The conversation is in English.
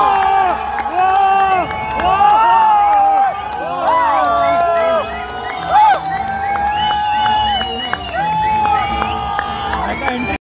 Oh!